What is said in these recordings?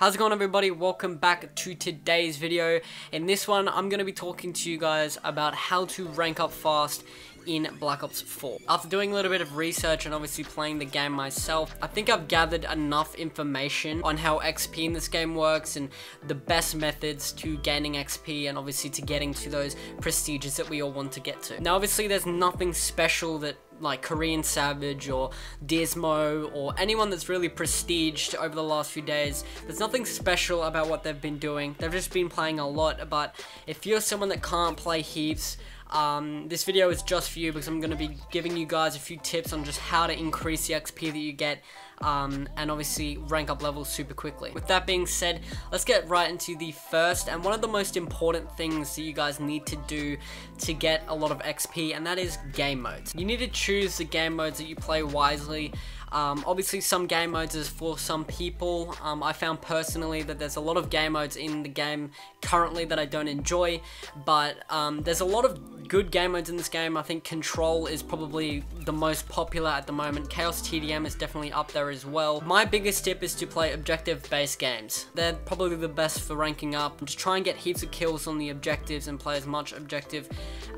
How's it going everybody? Welcome back to today's video. In this one, I'm going to be talking to you guys about how to rank up fast in Black Ops 4. After doing a little bit of research and obviously playing the game myself, I think I've gathered enough information on how XP in this game works and the best methods to gaining XP and obviously to getting to those prestiges that we all want to get to. Now obviously there's nothing special that like Korean Savage or Dismo or anyone that's really prestiged over the last few days. There's nothing special about what they've been doing. They've just been playing a lot, but if you're someone that can't play heaps, um, this video is just for you because I'm going to be giving you guys a few tips on just how to increase the XP that you get um, and obviously rank up levels super quickly. With that being said, let's get right into the first and one of the most important things that you guys need to do to get a lot of XP and that is game modes. You need to choose the game modes that you play wisely. Um, obviously some game modes is for some people. Um, I found personally that there's a lot of game modes in the game currently that I don't enjoy, but um, there's a lot of good game modes in this game. I think Control is probably the most popular at the moment. Chaos TDM is definitely up there as well. My biggest tip is to play objective-based games. They're probably the best for ranking up. Just try and get heaps of kills on the objectives and play as much objective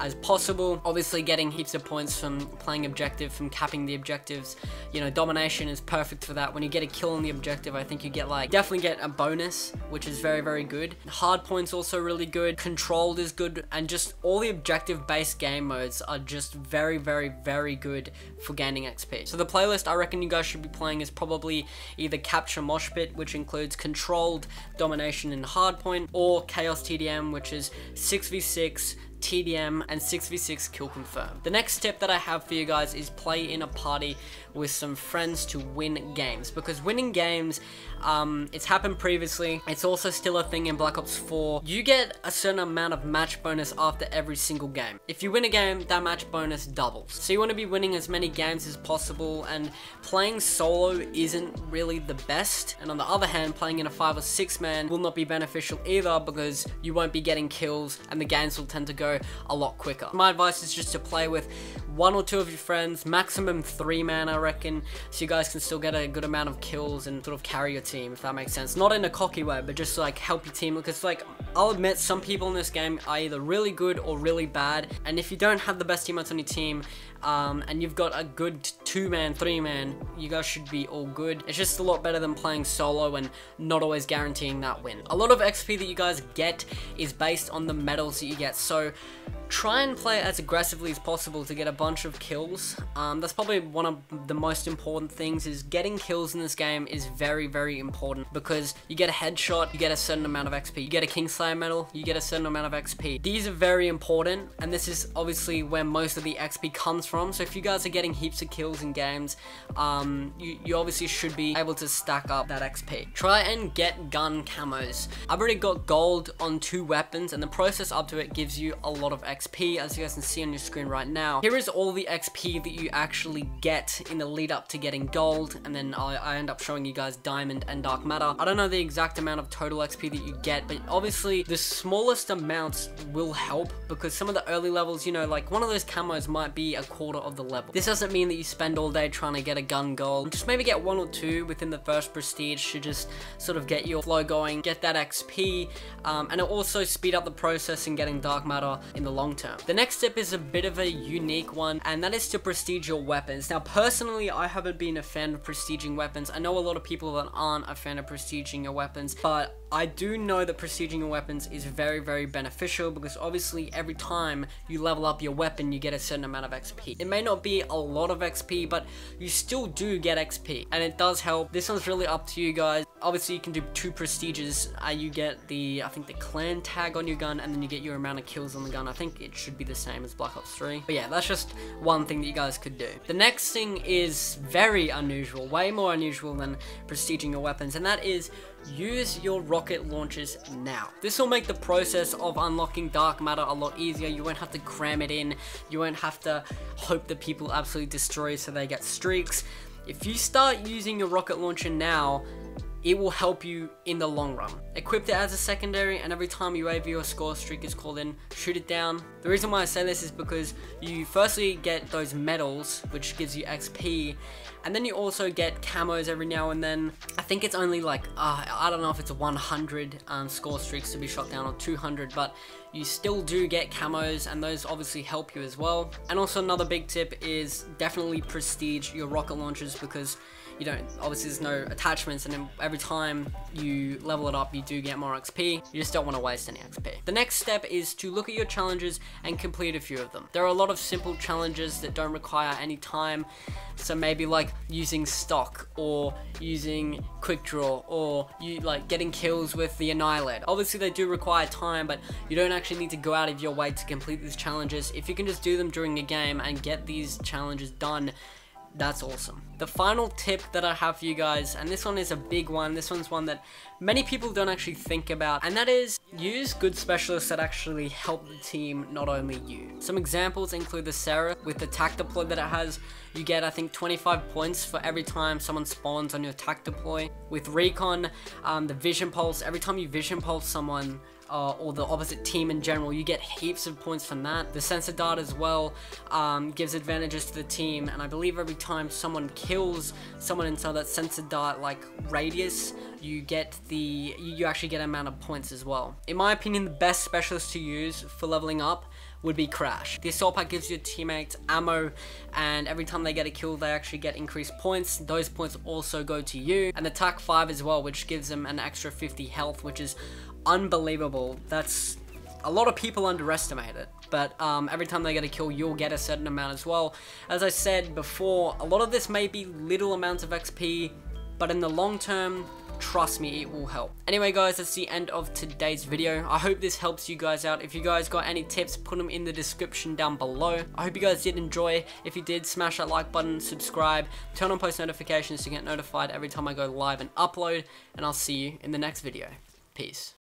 as possible. Obviously getting heaps of points from playing objective, from capping the objectives. You know, domination is perfect for that. When you get a kill on the objective, I think you get like, definitely get a bonus, which is very, very good. Hard points also really good. Controlled is good. And just all the objective based game modes are just very, very, very good for gaining XP. So the playlist I reckon you guys should be playing is probably either Capture Mosh Pit, which includes Controlled, Domination, and Hardpoint, or Chaos TDM, which is 6v6, TDM, and 6v6 kill confirm. The next tip that I have for you guys is play in a party with some friends to win games because winning games um, it's happened previously. It's also still a thing in Black Ops 4 you get a certain amount of match bonus after every single game. If you win a game that match bonus doubles. So you want to be winning as many games as possible and playing solo isn't really the best. And on the other hand playing in a 5 or 6 man will not be beneficial either because you won't be getting kills and the games will tend to go a lot quicker my advice is just to play with one or two of your friends maximum 3 man I reckon, so you guys can still get a good amount of kills and sort of carry your team, if that makes sense. Not in a cocky way, but just like help your team, because like, I'll admit some people in this game are either really good or really bad, and if you don't have the best teammates on your team, um, and you've got a good two-man, three-man, you guys should be all good. It's just a lot better than playing solo and not always guaranteeing that win. A lot of XP that you guys get is based on the medals that you get, so try and play as aggressively as possible to get a bunch of kills. Um, that's probably one of the most important things is getting kills in this game is very, very important because you get a headshot, you get a certain amount of XP. You get a Kingslayer medal, you get a certain amount of XP. These are very important and this is obviously where most of the XP comes from. So if you guys are getting heaps of kills games, um, you, you obviously should be able to stack up that XP. Try and get gun camos. I've already got gold on two weapons and the process up to it gives you a lot of XP. XP, as you guys can see on your screen right now. Here is all the XP that you actually get in the lead up to getting gold, and then I, I end up showing you guys diamond and dark matter. I don't know the exact amount of total XP that you get, but obviously the smallest amounts will help because some of the early levels, you know, like one of those camos might be a quarter of the level. This doesn't mean that you spend all day trying to get a gun gold. Just maybe get one or two within the first prestige to just sort of get your flow going, get that XP, um, and it also speed up the process in getting dark matter in the long long term. The next step is a bit of a unique one, and that is to prestige your weapons. Now, personally, I haven't been a fan of prestiging weapons. I know a lot of people that aren't a fan of prestiging your weapons, but I do know that prestiging your weapons is very, very beneficial because obviously every time you level up your weapon, you get a certain amount of XP. It may not be a lot of XP, but you still do get XP, and it does help. This one's really up to you guys. Obviously, you can do two prestiges. Uh, you get the, I think, the clan tag on your gun, and then you get your amount of kills on the gun. I think it should be the same as Black Ops 3. But yeah, that's just one thing that you guys could do. The next thing is very unusual, way more unusual than prestiging your weapons, and that is use your rocket launchers now. This will make the process of unlocking dark matter a lot easier. You won't have to cram it in. You won't have to hope that people absolutely destroy so they get streaks. If you start using your rocket launcher now, it will help you in the long run. Equip it as a secondary and every time you UAV or score streak is called in, shoot it down. The reason why I say this is because you firstly get those medals, which gives you XP, and then you also get camos every now and then. I think it's only like, uh, I don't know if it's 100 um, score streaks to be shot down or 200, but you still do get camos and those obviously help you as well. And also another big tip is definitely prestige your rocket launchers because you don't, obviously there's no attachments and every time you level it up you do get more XP, you just don't want to waste any XP. The next step is to look at your challenges and complete a few of them. There are a lot of simple challenges that don't require any time, so maybe like using stock or using quick draw or you like getting kills with the annihilate. Obviously they do require time, but you don't actually need to go out of your way to complete these challenges. If you can just do them during a game and get these challenges done, that's awesome. The final tip that I have for you guys, and this one is a big one, this one's one that many people don't actually think about, and that is use good specialists that actually help the team, not only you. Some examples include the Seraph with the tac deploy that it has. You get, I think, 25 points for every time someone spawns on your tac deploy. With Recon, um, the Vision Pulse, every time you Vision Pulse someone, uh, or the opposite team in general, you get heaps of points from that. The sensor dart as well um, gives advantages to the team, and I believe every time someone kills someone inside that sensor dart like radius, you get the you actually get an amount of points as well. In my opinion, the best specialist to use for leveling up would be Crash. The Assault Pack gives your teammates ammo, and every time they get a kill, they actually get increased points. Those points also go to you. And the Tak-5 as well, which gives them an extra 50 health, which is unbelievable. That's a lot of people underestimate it, but um, every time they get a kill, you'll get a certain amount as well. As I said before, a lot of this may be little amounts of XP, but in the long term, trust me, it will help. Anyway, guys, that's the end of today's video. I hope this helps you guys out. If you guys got any tips, put them in the description down below. I hope you guys did enjoy. If you did, smash that like button, subscribe, turn on post notifications to get notified every time I go live and upload, and I'll see you in the next video. Peace.